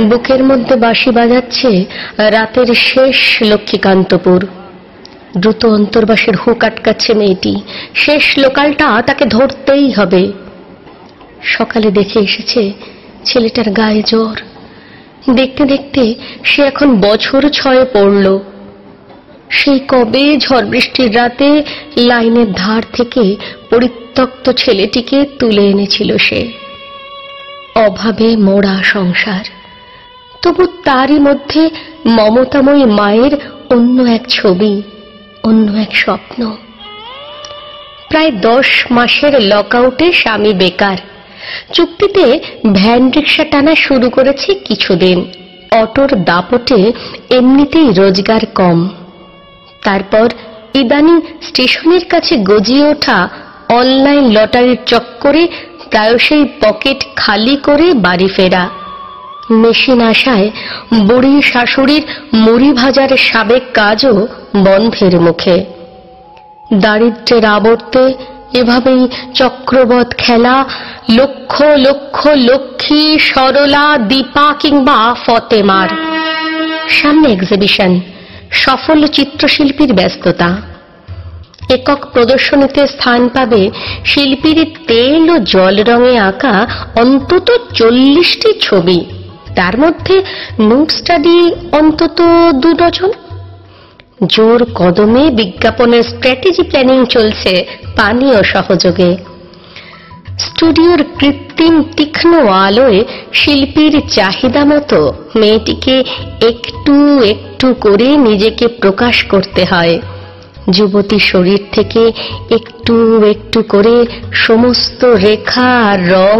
বুকের মধ্যে বাঁশি বাজাচ্ছে রাতের শেষ লক্ষ্মীকান্তপুর। দ্রুত অন্তর্বাসের হুক আটকাচ্ছে মেয়েটি। শেষ লোকালটা তাকে ধরতেই হবে। সকালে দেখে এসেছে ছেলেটার গায়ে জ্বর। দেখতে দেখতে সে এখন বছর ছয়ে পড়ল। সেই কবে ঝড় বৃষ্টির রাতে লাইনের ধার থেকে পরিত্যক্ত ছেলেটিকে তুলে এনেছিল সে। অভাবে মোড়া সংসার। তবু তারই মধ্যে মমতাময়ী মায়ের অন্য এক ছবি, অন্য এক স্বপ্ন। প্রায় দশ মাসের লকআউটে স্বামী বেকার। চুক্তিতে ভ্যান রিক্সা টানা শুরু করেছে কিছুদিন। অটোর দাপটে এমনিতেই রোজগার কম। তারপর ইদানিং স্টেশনের কাছে গজিয়ে ওঠা অনলাইন লটারির চক্করে প্রায়শই পকেট খালি করে বাড়ি ফেরা। মেশিন আসায় বুড়ি শাশুড়ির মুড়ি ভাজার সাবেক কাজও বন্ধের মুখে। দারিদ্রের আবর্তে এভাবেই চক্রবৎ খেলা, লক্ষ লক্ষ, লক্ষ্মী, সরলা, দীপা কিংবা ফতেমার। সামনে এক্সিবিশন সফল চিত্রশিল্পীর ব্যস্ততা। একক প্রদর্শনীতে স্থান পাবে শিল্পীর তেল ও জল রঙে আঁকা অন্তত চল্লিশটি ছবি। তার মধ্যে নোট স্টাডি অন্তত দু ডজন। জোর কদমে বিজ্ঞাপনের স্ট্র্যাটেজি প্ল্যানিং চলছে পানীয় সহযোগে। স্টুডিওর কৃত্রিম তীক্ষ্ণ আলোয় শিল্পীর চাহিদা মতো মেয়েটিকে একটু একটু করে নিজেকে প্রকাশ করতে হয়। যুবতী শরীর থেকে একটু একটু করে সমস্ত রেখা আর রং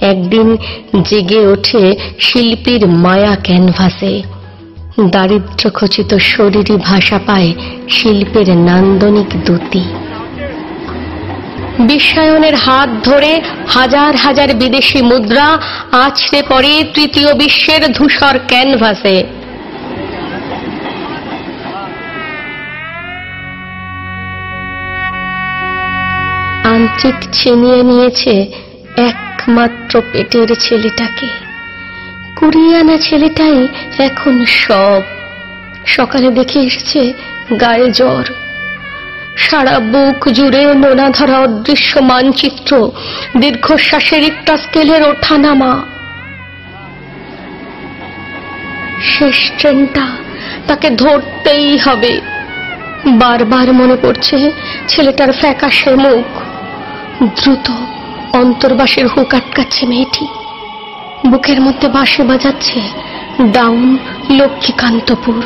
একদিন জেগে ওঠে শিল্পীর মায়া ক্যানভাসে। দারিদ্র খচিত শরীরই ভাষা পায় শিল্পের নান্দনিক দূতি বিশ্বায়নের হাত ধরে হাজার হাজার বিদেশি মুদ্রা আছড়ে পড়ে তৃতীয় বিশ্বের ধূসর ক্যানভাসে। আঞ্চিত ছিনিয়ে নিয়েছে একমাত্র পেটের ছেলেটাকে। কুড়িয়ে আনা ছেলেটাই এখন সব। সকালে দেখে এসেছে গায়ে জ্বর। সারা বুক জুড়ে নোনা ধরা অদৃশ্য মানচিত্র, দীর্ঘশ্বাসের একটা স্কেলের ওঠানামা। শেষ ট্রেনটা তাকে ধরতেই হবে। বারবার মনে পড়ছে ছেলেটার ফ্যাকাশে মুখ। দ্রুত অন্তর্বাসের হুক আটকাচ্ছে মেয়েটি। বুকের মধ্যে বাঁশি বাজাচ্ছে ডাউন লক্ষ্মীকান্তপুর।